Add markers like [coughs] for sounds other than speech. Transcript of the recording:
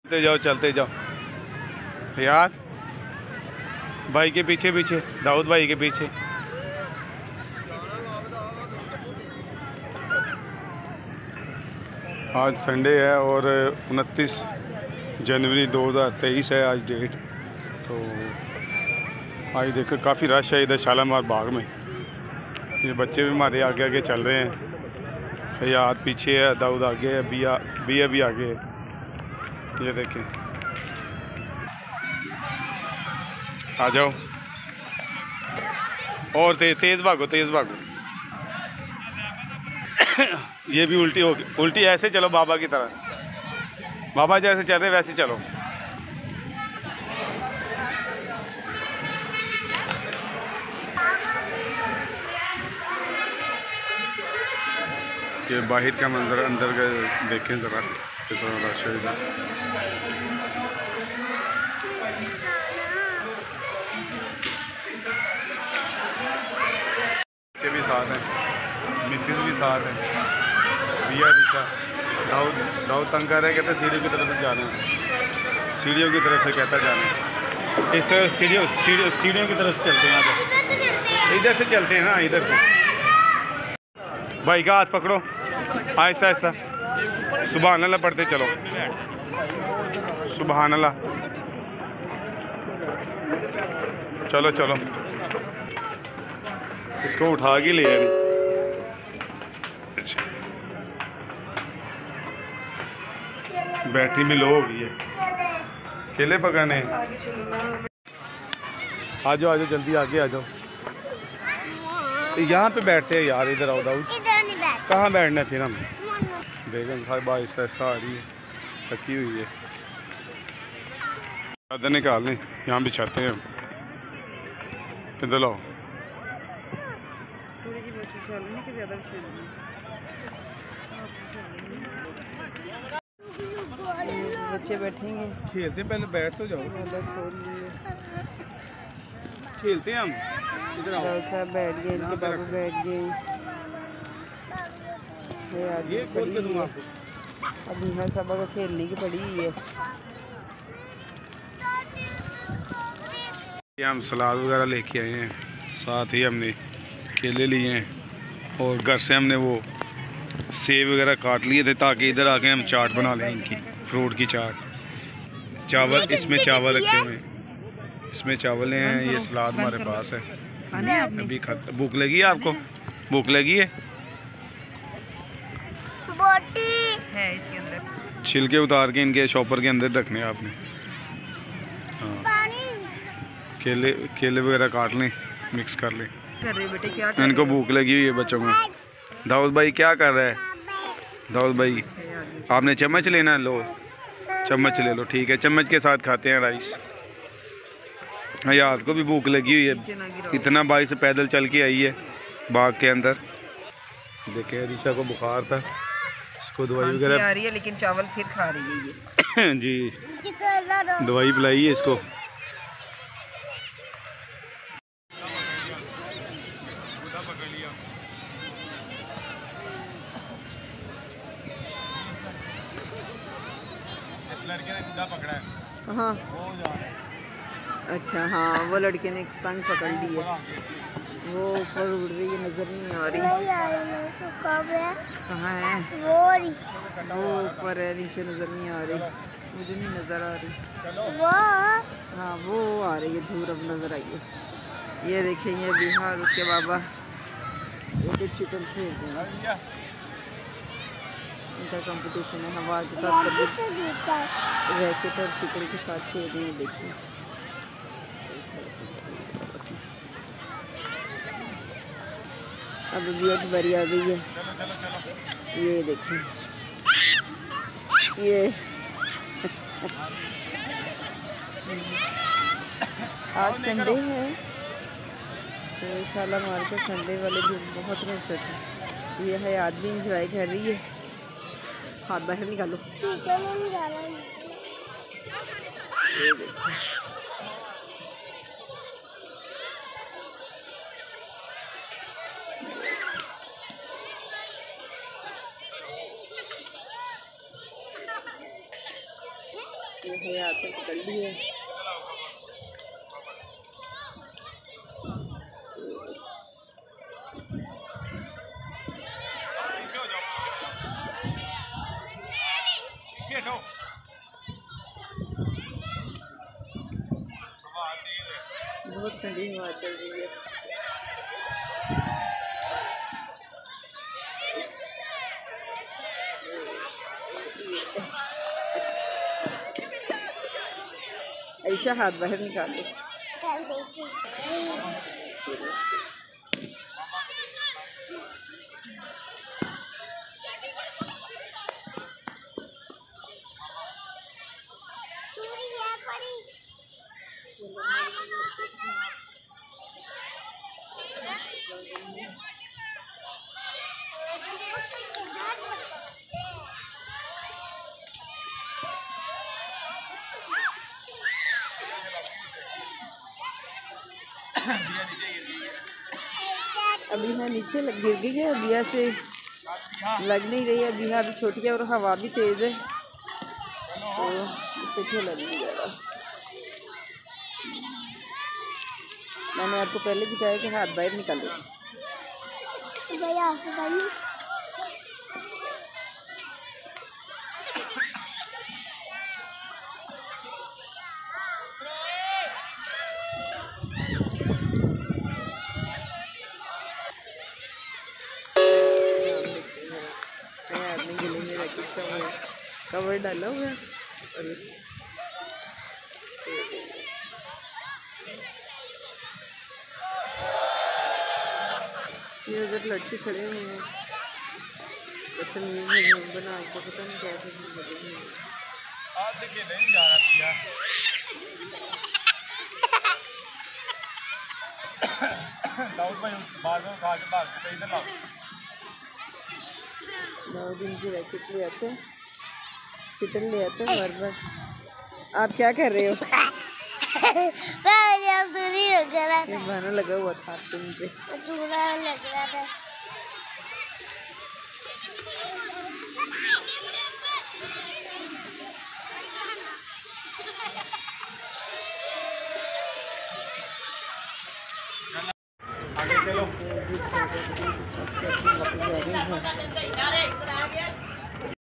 चलते जाओ चलते जाओ। याद? भाई के पीछे पीछे। दाऊद भाई के पीछे। आज संडे है और उनतीस जनवरी 2023 है आज डेट तो आज देखो काफ़ी रश है इधर शालामार बाग में। ये बच्चे भी हमारे आगे आगे चल रहे हैं। याद पीछे है दाऊद आगे है बिया बिया भी आगे है। ये देखें। आ जाओ। और ते, तेज़ भागो तेज़ भागो। [coughs] ये भी उल्टी होगी उल्टी ऐसे चलो बाबा की तरह। बाबा जैसे चल रहे वैसे चलो। ये बाहर का मंजर अंदर का देखें ज़रा, कितना रश है इधर। बच्चे भी साथ हैं, मिसिस भी साथ हैं, रिया दिशा दाऊद दाऊद तंग कर रहे हैं, कहते सीढ़ियों की तरफ़ से जाना है। सीढ़ियों की तरफ़ से कहता जाना है। इस तरह सीढ़ियों सीढ़ियों सीढ़ियों की तरफ़ से चलते हैं इधर से चलते हैं ना इधर से। भाई का हाथ पकड़ो। आहिस्ता आहिस्ता सुबह अल्लाह पढ़ते चलो। सुबह अल्लाह चलो चलो। इसको उठा के ले बैटरी भी लो हो गई है। केले पकाने। हैं? आ जाओ आ जाओ, जल्दी आगे आ जाओ। यहाँ पे बैठते हैं यार, इधर आओ दाऊद कहाँ बैठना फिर हम? बेगम साहब ऐसा ऐसा आ रही है थकी हुई है। चादर निकाल लें यहाँ बिछाते हैं। हम इधर लाओ। बच्चे बैठेंगे। खेलते पहले बैठ तो जाओ। खेलते हैं हम। इधर आओ। साहब बैठ गए बाबू बैठ गए। ये आगे ये खोल के दूँगा आपको अब यहाँ सबा को खेलने की पड़ी हुई है। ये हम सलाद वगैरह लेके आए हैं। साथ ही हमने केले लिए हैं। और घर से हमने वो सेब वगैरह काट लिए थे ताकि इधर आके हम चाट बना लें इनकी फ्रूट की चाट। चावल इसमें चावल रखे हुए हैं। इसमें चावल हैं ये सलाद हमारे पास है। खाने आपने? अभी खत भूख लगी है आपको? भूख लगी है? है इसके अंदर। छिलके उतार के इनके शॉपर के अंदर रखने आपने। हाँ। पानी। केले केले वगैरह काट लें मिक्स कर लें। कर रहे बेटे क्या कर इनको भूख लगी हुई है बच्चों को। दाऊद भाई क्या कर रहा है? दाऊद भाई हो? आपने चम्मच लेना? लो। चम्मच ले लो ठीक है। चम्मच के साथ खाते हैं राइस। हयात को भी भूख लगी हुई है। इतना बाई से पैदल चल के आई है बाग के अंदर। देखे रिशा को बुखार था। इसको दवाई वगैरह? आ रही है लेकिन चावल फिर खा रही है ये। [coughs] जी। दवाई पिलाई है इसको। हाँ। अच्छा हाँ वो लड़के ने तंग पकड़ ली है। वो ऊपर उड़ रही है नज़र नहीं आ रही। नहीं आ रही मेरे कब है? कहाँ है? वो वो ऊपर है नीचे नज़र नहीं आ रही। मुझे नहीं नज़र आ रही। वो? हाँ वो आ रही है दूर अब नज़र आई है। ये देखें ये बिहार उसके बाबा। ये कुछ चिकन खेल रहे हैं। इनका कंपटीशन है हवा के साथ तो। रैकेट और चिकन के साथ खेल रहे हैं देखिए अब बहुत बड़ी आ गई है। ये देखिए। ये। आज संडे है। तो साला मार को संडे वाले दिन बहुत रश है। ये है, आदमी इंजॉय कर रही है। हाथ बाहर निकालो। ये देखो है बहुत ठंडी हवा चल रही है। ऐशा हाथ बाहर निकाल दो। कर अभी मैं नीचे गिर गई है अबिया से लग नहीं रही है अभी अभी छोटी है और हवा भी तेज़ है। तो इससे क्यों लग नहीं ज़्यादा मैंने आपको पहले भी कहा कि हाथ बाहर निकालो। भैया कवर डाला हुआ है। और ये उधर लड़के खड़े हुए हैं। बदतमीज में बना के पता नहीं क्या हैं। देखिए नहीं जा रहा पिया दाऊद भाई बार बार उठा के भाग के इधर लाओ। नौ दिन की रैकेट ले आते हैं। सिटन ले आते हैं बार बार। आप क्या कर रहे हो? हो बहाना लगा हुआ था तुमसे दूरा लग रहा था।